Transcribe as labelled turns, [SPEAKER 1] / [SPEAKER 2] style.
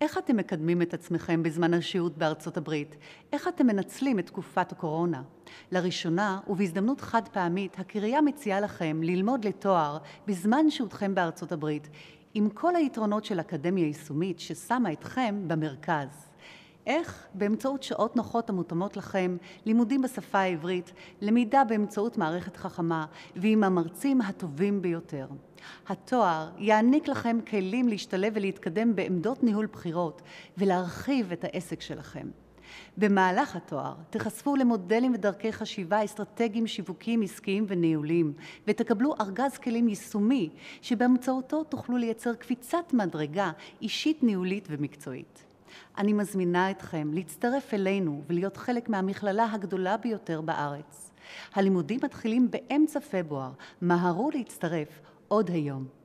[SPEAKER 1] איך אתם מקדמים את עצמכם בזמן השהות בארצות הברית? איך אתם מנצלים את תקופת הקורונה? לראשונה, ובהזדמנות חד פעמית, הקריה מציעה לכם ללמוד לתואר בזמן שהותכם בארצות הברית, עם כל היתרונות של אקדמיה יישומית ששמה אתכם במרכז. איך? באמצעות שעות נוחות המותאמות לכם, לימודים בשפה העברית, למידה באמצעות מערכת חכמה ועם המרצים הטובים ביותר. התואר יעניק לכם כלים להשתלב ולהתקדם בעמדות ניהול בחירות ולהרחיב את העסק שלכם. במהלך התואר תיחשפו למודלים ודרכי חשיבה אסטרטגיים, שיווקיים, עסקיים וניהוליים ותקבלו ארגז כלים יישומי שבאמצעותו תוכלו לייצר קפיצת מדרגה אישית, ניהולית ומקצועית. אני מזמינה אתכם להצטרף אלינו ולהיות חלק מהמכללה הגדולה ביותר בארץ. הלימודים מתחילים באמצע פברואר, מהרו להצטרף עוד היום.